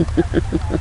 ha ha ha